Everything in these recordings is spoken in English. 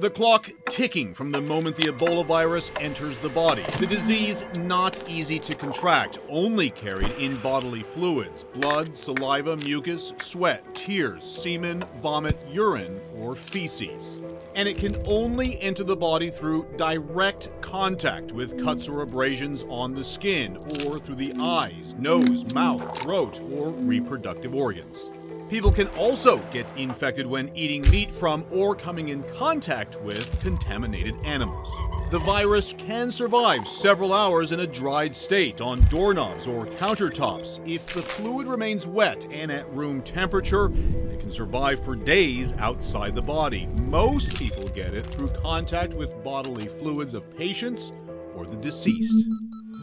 The clock ticking from the moment the Ebola virus enters the body. The disease not easy to contract, only carried in bodily fluids blood, saliva, mucus, sweat, tears, semen, vomit, urine, or feces. And it can only enter the body through direct contact with cuts or abrasions on the skin, or through the eyes, nose, mouth, throat, or reproductive organs. People can also get infected when eating meat from or coming in contact with contaminated animals. The virus can survive several hours in a dried state on doorknobs or countertops. If the fluid remains wet and at room temperature, it can survive for days outside the body. Most people get it through contact with bodily fluids of patients or the deceased.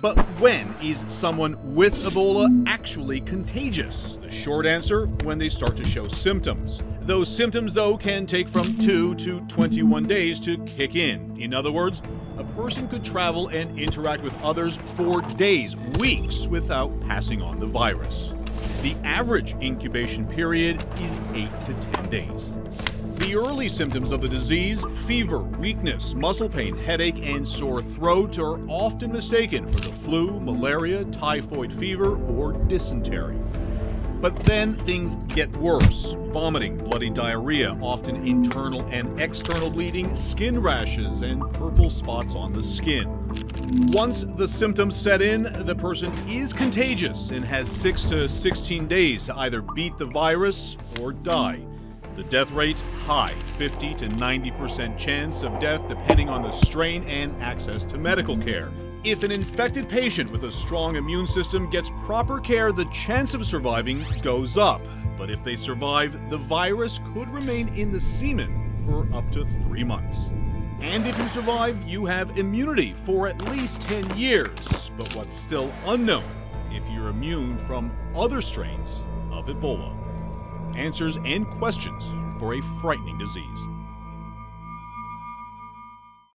But when is someone with Ebola actually contagious? The short answer when they start to show symptoms. Those symptoms, though, can take from 2 to 21 days to kick in. In other words, a person could travel and interact with others for days, weeks, without passing on the virus. The average incubation period is 8 to 10 days. The early symptoms of the disease, fever, weakness, muscle pain, headache, and sore throat, are often mistaken for the flu, malaria, typhoid fever, or dysentery. But then things get worse vomiting, bloody diarrhea, often internal and external bleeding, skin rashes, and purple spots on the skin. Once the symptoms set in, the person is contagious and has 6 to 16 days to either beat the virus or die. The death rate's high 50 to 90% chance of death depending on the strain and access to medical care. If an infected patient with a strong immune system gets proper care, the chance of surviving goes up. But if they survive, the virus could remain in the semen for up to three months. And if you survive, you have immunity for at least 10 years. But what's still unknown if you're immune from other strains of Ebola answers, and questions for a frightening disease.